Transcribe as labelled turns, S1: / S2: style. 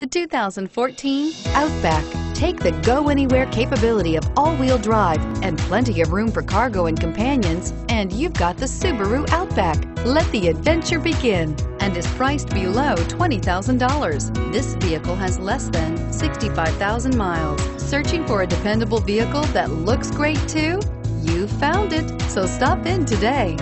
S1: The 2014 Outback. Take the go-anywhere capability of all-wheel drive and plenty of room for cargo and companions, and you've got the Subaru Outback. Let the adventure begin and is priced below $20,000. This vehicle has less than 65,000 miles. Searching for a dependable vehicle that looks great too? You found it, so stop in today.